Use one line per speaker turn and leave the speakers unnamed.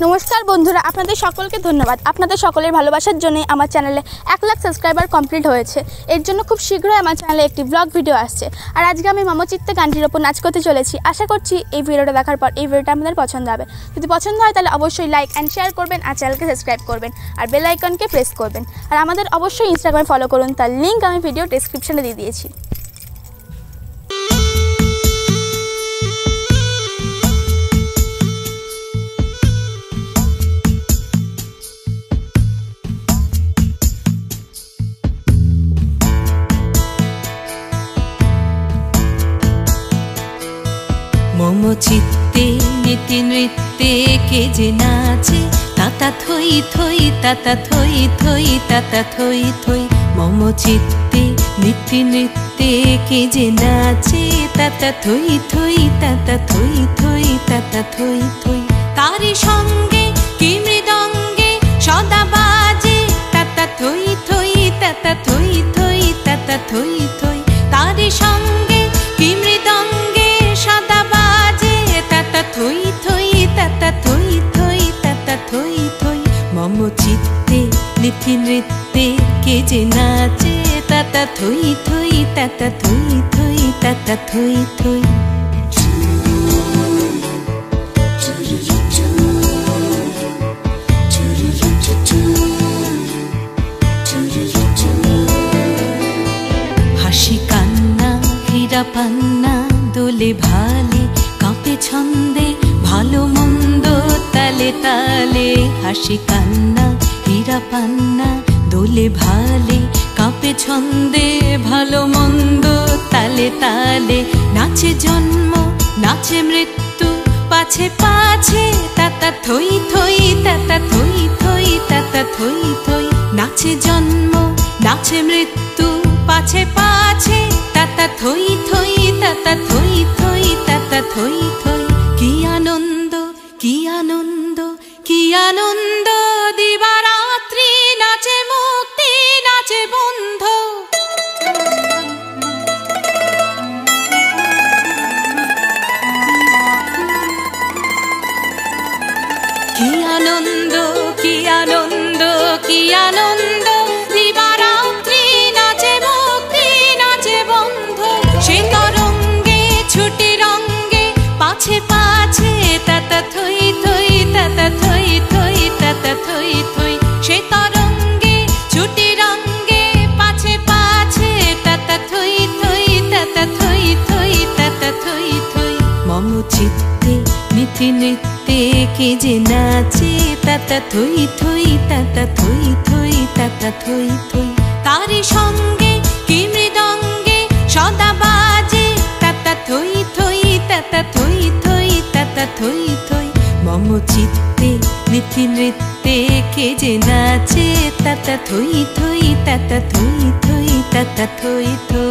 নমস্কার বন্ধুরা, আপনাদের সকলকে ধন্যবাদ। আপনাদের সকলের ভালোবাসার জন্য আমার চ্যানেলে এক লাখ সাবস্ক্রাইবার কমপ্লিট হয়েছে। এর জন্য খুব শীঘ্রই আমার চ্যানেলে একটি ব্লগ ভিডিও আসছে। আর আজকে আমি মামচিত্তে গানটির ওপর নাচ করতে চলেছি। আশা করছি এই ভিডিওটা দেখার পর এই ভিডিওটা আপনাদের পছন্দ হবে। যদি পছন্দ হয় তাহলে অবশ্যই লাইক অ্যান্ড শেয়ার করবেন আর চ্যানেলকে সাবস্ক্রাইব করবেন আর বেল আইকনকে প্রেস করবেন। আর আমাদের অবশ্যই ইনস্টাগ্রামে ফলো করুন। তার লিঙ্ক আমি ভিডিও ডেসক্রিপশনে দিয়ে দিয়েছি।
চিত্তে নীতি নৃত্যে কে যে নাচে, তাতা থই থই, তাতা থই থই, তাতা থই থই। মম চিত্তে নীতি নৃত্যে কে যে নাচে, তাতা থই থই, তাতা থই নীতি নৃত্যে কে যে নাচে তাতা থই থই তাতা থই থই তাতা থই থই। হাসি কান্না পান্না, দোলে ভালে, কাঁপে ছন্দে, ভালো মন্দ তালে তালে হাসি কান্না। হীরা পান্না, দোলে ভালে, কাঁপে ছন্দে, ভালো মন্দ, তালে তালে। নাচে জন্ম, নাচে মৃত্যু, পাছে পাছে, তাতা থই থই, তাতা থই থই, তাতা থই থই। নাচে জন্ম, নাচে মৃত্যু, পাছে পাছে, তাতা থই থই, তাতা থই থই, তাতা থই থই। কি আনন্দ কি আনন্দ কি আনন্দ। কি আনন্দ কি নৃত্যে কে যে নাচে তাতা থই থই তাতা থই থই তাতা থই থই। তারি সঙ্গে কি মৃদঙ্গে সদা বাজে তাতা থই থই তাতা থই থই তাতা থই থই। মম চিত্তে নীতি নৃত্যে কে যে নাচে তাতা থই থই তাতা থই থই তাতা থই থই।